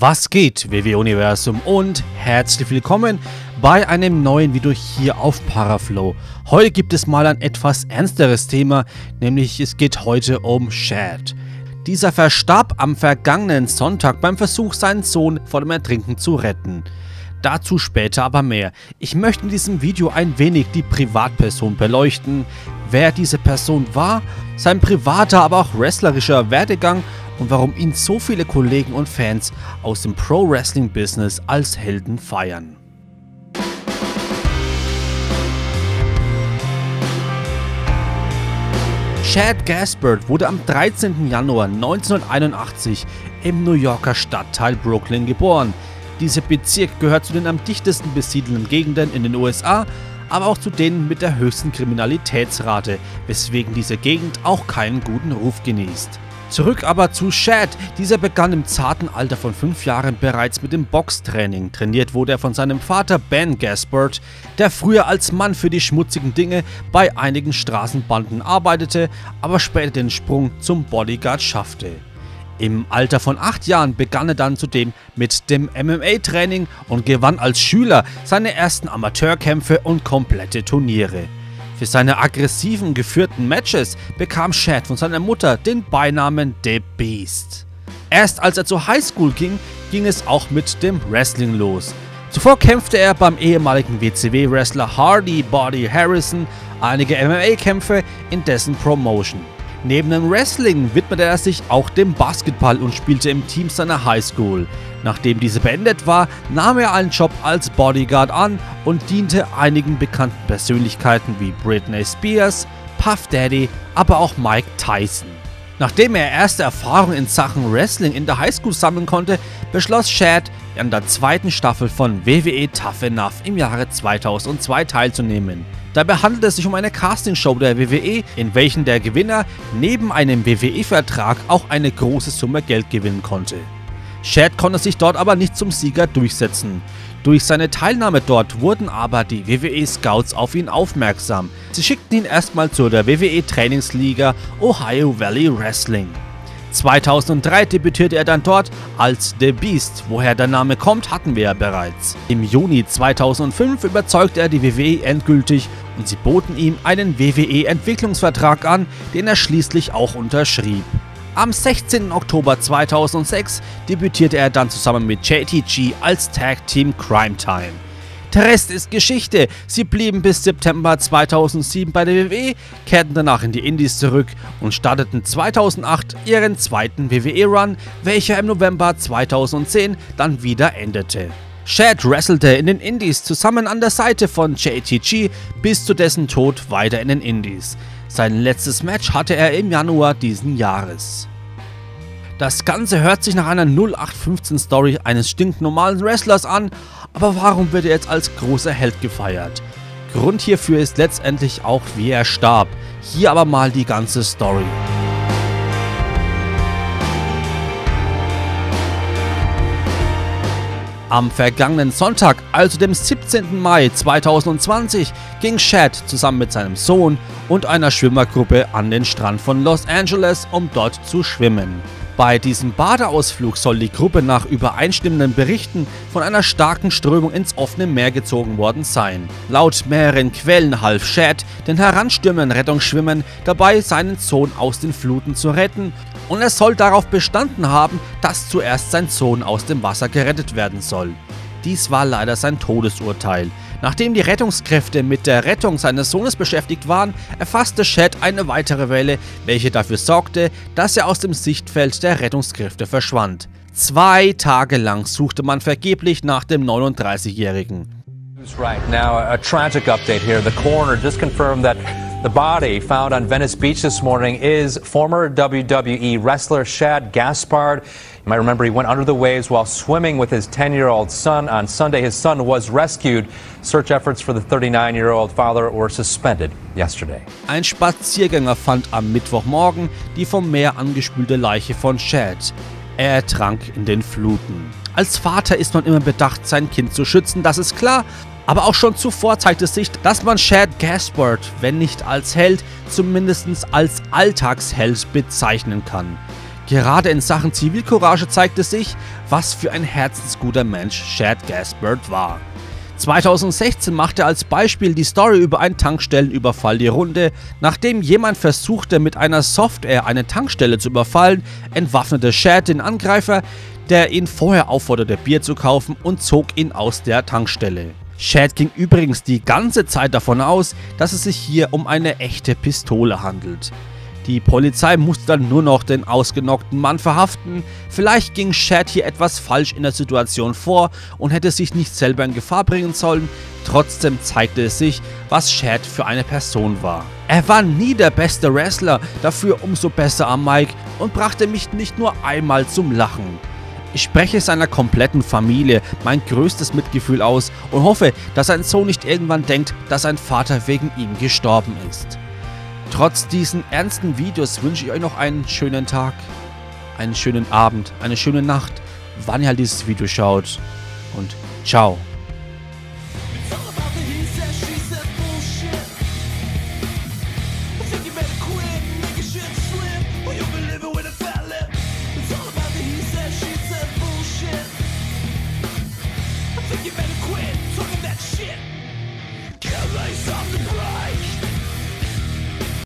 Was geht, WW-Universum und herzlich willkommen bei einem neuen Video hier auf Paraflow. Heute gibt es mal ein etwas ernsteres Thema, nämlich es geht heute um Shad. Dieser verstarb am vergangenen Sonntag beim Versuch, seinen Sohn vor dem Ertrinken zu retten. Dazu später aber mehr. Ich möchte in diesem Video ein wenig die Privatperson beleuchten, wer diese Person war, sein privater, aber auch wrestlerischer Werdegang und warum ihn so viele Kollegen und Fans aus dem Pro-Wrestling-Business als Helden feiern. Chad Gaspard wurde am 13. Januar 1981 im New Yorker Stadtteil Brooklyn geboren. Dieser Bezirk gehört zu den am dichtesten besiedelten Gegenden in den USA, aber auch zu denen mit der höchsten Kriminalitätsrate, weswegen diese Gegend auch keinen guten Ruf genießt. Zurück aber zu Shad. Dieser begann im zarten Alter von 5 Jahren bereits mit dem Boxtraining. Trainiert wurde er von seinem Vater Ben Gaspard, der früher als Mann für die schmutzigen Dinge bei einigen Straßenbanden arbeitete, aber später den Sprung zum Bodyguard schaffte. Im Alter von 8 Jahren begann er dann zudem mit dem MMA-Training und gewann als Schüler seine ersten Amateurkämpfe und komplette Turniere. Für seine aggressiven geführten Matches bekam Shad von seiner Mutter den Beinamen The Beast. Erst als er zur Highschool ging, ging es auch mit dem Wrestling los. Zuvor kämpfte er beim ehemaligen WCW-Wrestler Hardy Body Harrison einige MMA-Kämpfe in dessen Promotion. Neben dem Wrestling widmete er sich auch dem Basketball und spielte im Team seiner Highschool. Nachdem diese beendet war, nahm er einen Job als Bodyguard an und diente einigen bekannten Persönlichkeiten wie Britney Spears, Puff Daddy, aber auch Mike Tyson. Nachdem er erste Erfahrungen in Sachen Wrestling in der Highschool sammeln konnte, beschloss Shad, an der zweiten Staffel von WWE Tough Enough im Jahre 2002 teilzunehmen. Dabei handelt es sich um eine Castingshow der WWE, in welchen der Gewinner neben einem WWE-Vertrag auch eine große Summe Geld gewinnen konnte. Shad konnte sich dort aber nicht zum Sieger durchsetzen. Durch seine Teilnahme dort wurden aber die WWE Scouts auf ihn aufmerksam. Sie schickten ihn erstmal zur der WWE Trainingsliga Ohio Valley Wrestling. 2003 debütierte er dann dort als The Beast, woher der Name kommt, hatten wir ja bereits. Im Juni 2005 überzeugte er die WWE endgültig und sie boten ihm einen WWE Entwicklungsvertrag an, den er schließlich auch unterschrieb. Am 16. Oktober 2006 debütierte er dann zusammen mit JTG als Tag Team Crime Time. Der Rest ist Geschichte. Sie blieben bis September 2007 bei der WWE, kehrten danach in die Indies zurück und starteten 2008 ihren zweiten WWE-Run, welcher im November 2010 dann wieder endete. Shad wrestelte in den Indies zusammen an der Seite von JTG bis zu dessen Tod weiter in den Indies. Sein letztes Match hatte er im Januar diesen Jahres. Das Ganze hört sich nach einer 0815 Story eines stinknormalen Wrestlers an, aber warum wird er jetzt als großer Held gefeiert? Grund hierfür ist letztendlich auch, wie er starb. Hier aber mal die ganze Story. Am vergangenen Sonntag, also dem 17. Mai 2020, ging Shad zusammen mit seinem Sohn und einer Schwimmergruppe an den Strand von Los Angeles, um dort zu schwimmen. Bei diesem Badeausflug soll die Gruppe nach übereinstimmenden Berichten von einer starken Strömung ins offene Meer gezogen worden sein. Laut mehreren Quellen half Shad den heranstürmenden Rettungsschwimmern dabei, seinen Sohn aus den Fluten zu retten und er soll darauf bestanden haben, dass zuerst sein Sohn aus dem Wasser gerettet werden soll. Dies war leider sein Todesurteil. Nachdem die Rettungskräfte mit der Rettung seines Sohnes beschäftigt waren, erfasste Shad eine weitere Welle, welche dafür sorgte, dass er aus dem Sichtfeld der Rettungskräfte verschwand. Zwei Tage lang suchte man vergeblich nach dem 39-Jährigen. Right now, a tragic update here. The coroner just confirmed that the body found on Venice Beach this morning is former WWE wrestler Shad Gaspard. You might remember he went under the waves while swimming with his 10 year old son. On Sunday, his son was rescued. Search efforts for the 39 year old father were suspended yesterday. Ein Spaziergänger fand am Mittwochmorgen die vom Meer angespülte Leiche von Chad. Er ertrank in den Fluten. Als Vater ist man immer bedacht, sein Kind zu schützen, das ist klar. Aber auch schon zuvor zeigt es sich, dass man Chad Gaspard, wenn nicht als Held, zumindest als Alltagsheld bezeichnen kann. Gerade in Sachen Zivilcourage zeigte sich, was für ein herzensguter Mensch Chad Gaspard war. 2016 machte als Beispiel die Story über einen Tankstellenüberfall die Runde. Nachdem jemand versuchte, mit einer Software eine Tankstelle zu überfallen, entwaffnete Chad den Angreifer, der ihn vorher aufforderte, Bier zu kaufen und zog ihn aus der Tankstelle. Chad ging übrigens die ganze Zeit davon aus, dass es sich hier um eine echte Pistole handelt. Die Polizei musste dann nur noch den ausgenockten Mann verhaften. Vielleicht ging Chad hier etwas falsch in der Situation vor und hätte sich nicht selber in Gefahr bringen sollen. Trotzdem zeigte es sich, was Chad für eine Person war. Er war nie der beste Wrestler, dafür umso besser am Mike und brachte mich nicht nur einmal zum Lachen. Ich spreche seiner kompletten Familie mein größtes Mitgefühl aus und hoffe, dass sein Sohn nicht irgendwann denkt, dass sein Vater wegen ihm gestorben ist. Trotz diesen ernsten Videos wünsche ich euch noch einen schönen Tag, einen schönen Abend, eine schöne Nacht, wann ihr halt dieses Video schaut. Und ciao.